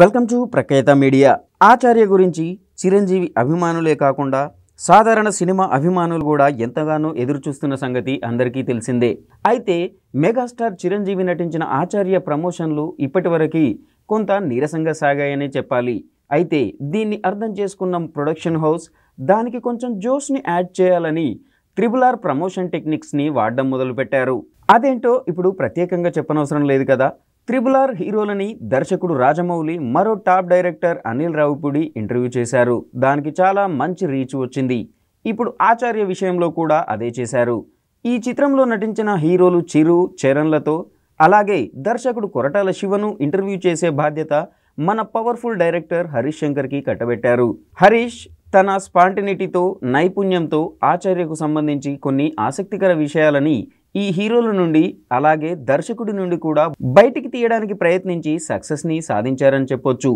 Welcome to Prakhyatha media. Acharya గురించి చిరంజీవి అభిమానులే కాకుండా సాధారణ సినిమా అభిమానులు కూడా ఎంతగానో ఎదురు చూస్తున్న సంగతి అందరికీ తెలిసిందే. అయితే మెగాస్టార్ చిరంజీవి నటించిన ఆచార్య ప్రమోషన్లు ఇప్పటివరకు కొంత నీరసంగా సాగాయనే చెప్పాలి. అయితే దీన్ని అర్థం చేసుకున్న ప్రొడక్షన్ హౌస్ దానికి కొంచెం జోష్ని యాడ్ చేయాలని త్రిబుల్ ఆర్ ప్రమోషన్ టెక్నిక్స్ని వాడడం మొదలుపెట్టారు. అదేంటో ఇప్పుడు ప్రత్యేకంగా చెప్పనవసరం లేదు కదా? త్రిబుల్ ఆర్ హీరోలని దర్శకుడు రాజమౌళి మరో top director Anil Ravipudi interview చేశారు. దానికి చాలా మంచి రీచ్ వచ్చింది. ఇప్పుడు ఆచార్య విషయంలో కూడా అదే చేశారు. ఈ చిత్రంలో నటించిన హీరోలు చిరు చరణ్లతో అలాగే దర్శకుడు కొరటాల శివను ఇంటర్వ్యూ చేసే బాధ్యత మన పవర్ఫుల్ డైరెక్టర్ హరీష్ శంకర్కి కట్టబెట్టారు. హరీష్ తన స్పాంటినిటీతో నైపుణ్యంతో ఆచార్యకు సంబంధించి కొన్ని ఆసక్తికర విషయాలని ఈ హీరోల నుండి అలాగే దర్శకుడి నుండి కూడా బయటికి తీయడానికి ప్రయత్నించి సక్సెస్ని సాధించారని చెప్పొచ్చు.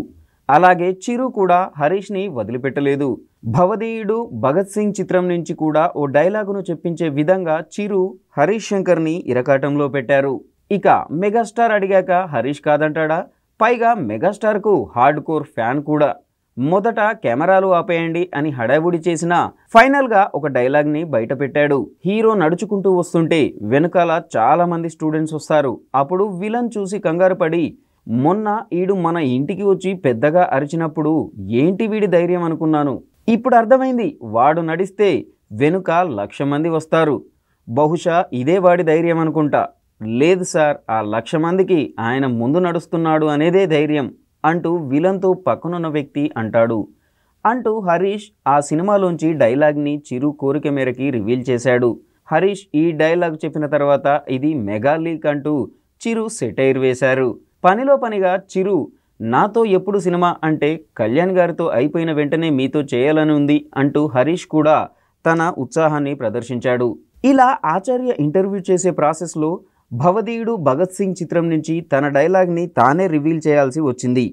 అలాగే చిరు కూడా హరీష్ని వదిలిపెట్టలేదు. భవదీయుడు భగత్ సింగ్ చిత్రం నుంచి కూడా ఓ డైలాగును చెప్పించే విధంగా చిరు హరీష్ శంకర్ని ఇరకాటంలో పెట్టారు. ఇక మెగాస్టార్ అడిగాక హరీష్ కాదంటాడా? పైగా మెగాస్టార్కు హార్డ్ కోర్ ఫ్యాన్ కూడా. మొదట కెమెరాలు ఆపేయండి అని హడావుడి చేసిన ఫైనల్గా ఒక డైలాగ్ని బయట పెట్టాడు హీరో నడుచుకుంటూ వస్తుంటే వెనుకాల చాలా మంది స్టూడెంట్స్ వస్తారు. అప్పుడు విలన్ చూసి కంగారు పడి మొన్న ఈడు మన ఇంటికి వచ్చి పెద్దగా అరిచినప్పుడు ఏంటి వీడి ధైర్యం అనుకున్నాను? ఇప్పుడు అర్థమైంది వాడు నడిస్తే వెనుక లక్ష మంది వస్తారు. బహుశా ఇదే వాడి ధైర్యం అనుకుంటా. లేదు సార్ ఆ లక్ష మందికి ఆయన ముందు నడుస్తున్నాడు అనేదే ధైర్యం. అంటూ విలన్తో పక్కనున్న వ్యక్తి అంటాడు. అంటూ హరీష్ ఆ సినిమాలోంచి డైలాగ్ని చిరు కోరిక మేరకి రివీల్ చేశాడు. హరీష్ ఈ డైలాగ్ చెప్పిన తర్వాత ఇది మెగా లీక్ అంటూ చిరు సెటైర్ వేశారు. పనిలో పనిగా చిరు నాతో ఎప్పుడు సినిమా అంటే కళ్యాణ్ గారితో అయిపోయిన వెంటనే మీతో చేయాలని ఉంది అంటూ హరీష్ కూడా తన ఉత్సాహాన్ని ప్రదర్శించాడు. ఇలా ఆచార్య ఇంటర్వ్యూ చేసే ప్రాసెస్లో భవదీయుడు భగత్ సింగ్ చిత్రం నుంచి తన డైలాగ్ని తానే రివీల్ చేయాల్సి వచ్చింది.